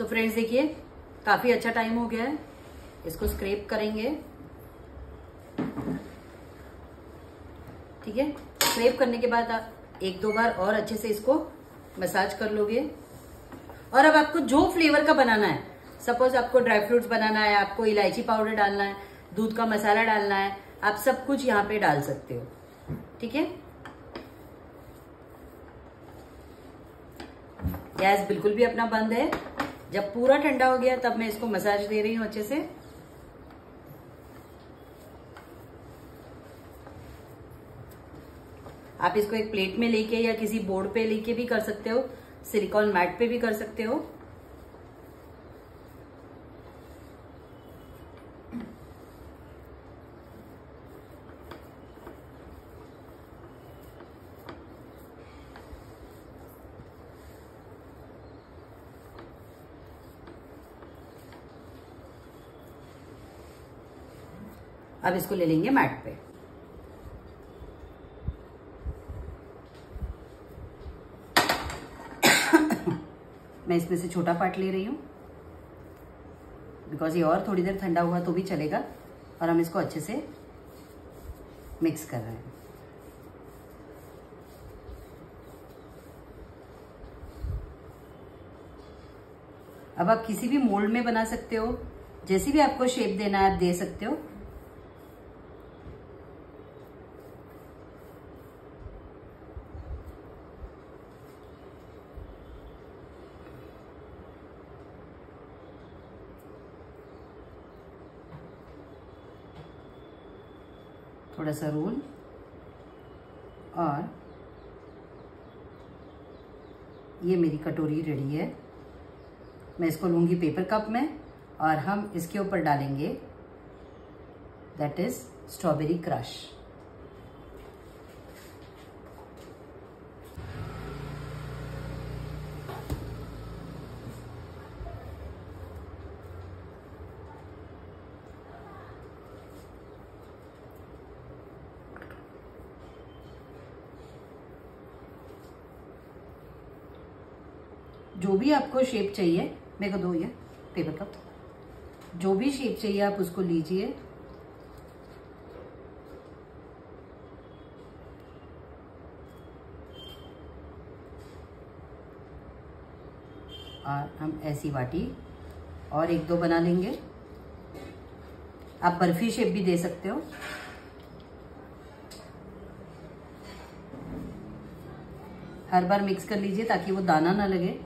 So friends देखिए, काफ़ी अच्छा टाइम हो गया है। इसको स्क्रेप करेंगे। ठीक है? स्क्रेप करने के बाद आप एक दो बार और अच्छे से इसको मसाज कर लोगे। और अब आपको जो फ्लेवर का बनाना है सपोज़ आपको ड्राई फ्रूट्स बनाना है, आपको इलायची पाउडर डालना है, दूध का मसाला डालना है, आप सब कुछ यहाँ पे डाल सकते हो। ठीक है? गैस बिल्कुल भी अपना बंद है। जब पूरा ठंडा हो गया, तब मैं इसको मसाज दे रही हूँ अच्छे से। आप इसको एक प्लेट में लेके या किसी बोर्ड पे लेके भी कर सकते हो, सिलिकॉन मैट पे भी कर सकते हो। अब इसको ले लेंगे मैट पे। मैं इसमें से छोटा पार्ट ले रही हूँ। बिकॉज़ ये और थोड़ी देर ठंडा हुआ तो भी चलेगा, और हम इसको अच्छे से मिक्स कर रहे हैं। अब आप किसी भी मोल्ड में बना सकते हो, जैसी भी आपको शेप देना है आप दे सकते हो। थोड़ा सा रोल और ये मेरी कटोरी रेडी है। मैं इसको लूँगी पेपर कप में और हम इसके ऊपर डालेंगे दैट इज़ स्ट्रॉबेरी क्रश जो भी आपको शेप चाहिए, मेरे को दो ये पेपर कप जो भी शेप चाहिए, आप उसको लीजिए। और हम ऐसी बाटी और एक दो बना लेंगे। आप बर्फ़ी शेप भी दे सकते हो। हर बार मिक्स कर लीजिए ताकि वो दाना ना लगे।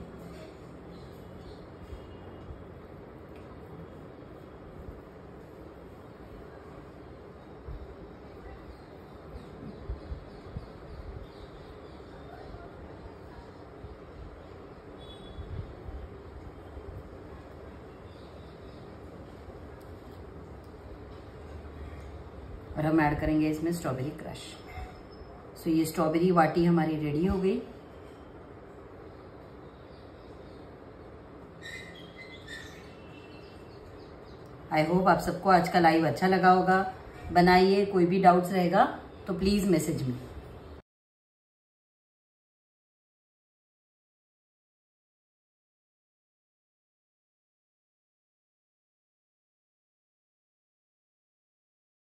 और हम ऐड करेंगे इसमें स्ट्रॉबेरी क्रश। सो ये स्ट्रॉबेरी वाटी हमारी रेडी हो गई। आई होप आप सबको आज का लाइव अच्छा लगा होगा। बनाइए, कोई भी डाउट्स रहेगा तो प्लीज़ मैसेज मी